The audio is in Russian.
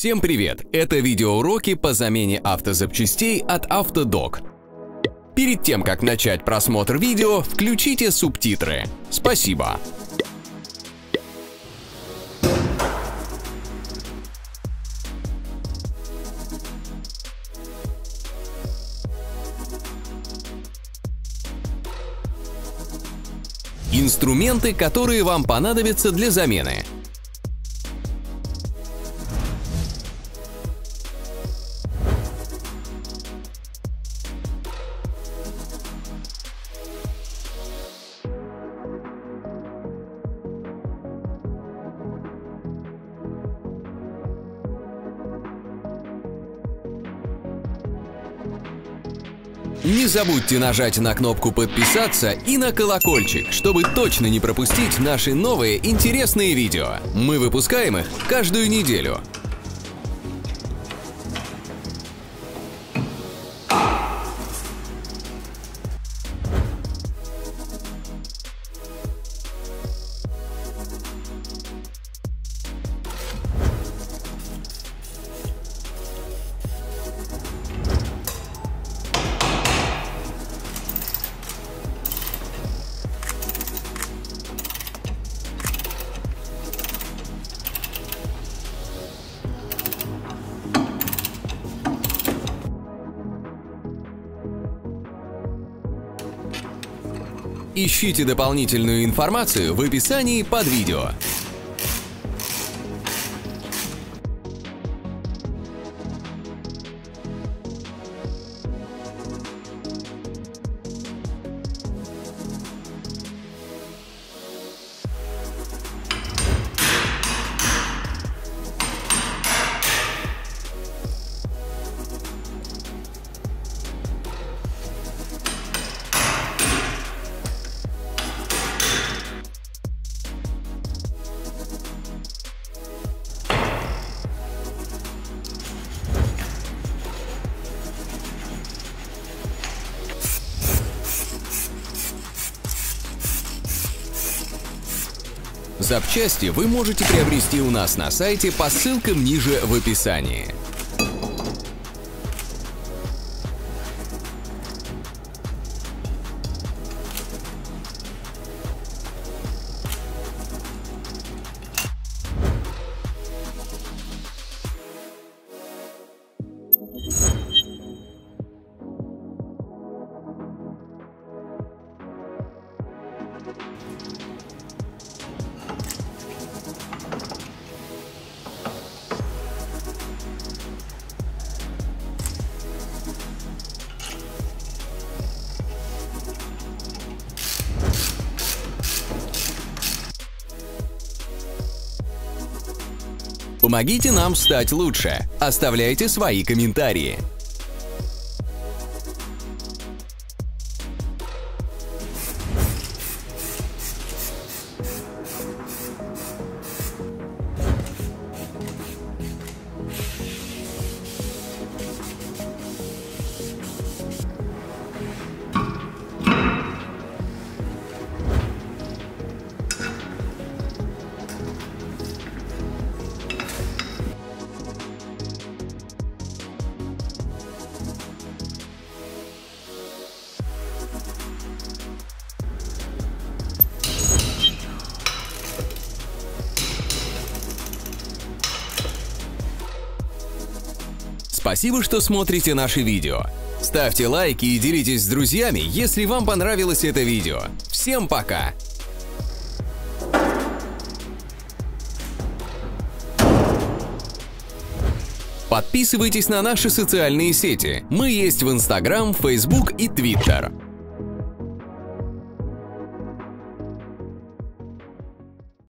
Всем привет! Это видеоуроки по замене автозапчастей от Автодок. Перед тем, как начать просмотр видео, включите субтитры. Спасибо! Инструменты, которые вам понадобятся для замены. Не забудьте нажать на кнопку подписаться и на колокольчик, чтобы точно не пропустить наши новые интересные видео. Мы выпускаем их каждую неделю. Ищите дополнительную информацию в описании под видео. Запчасти вы можете приобрести у нас на сайте по ссылкам ниже в описании. Помогите нам стать лучше. Оставляйте свои комментарии. Спасибо, что смотрите наши видео. Ставьте лайки и делитесь с друзьями, если вам понравилось это видео. Всем пока! Подписывайтесь на наши социальные сети. Мы есть в Instagram, Facebook и Twitter.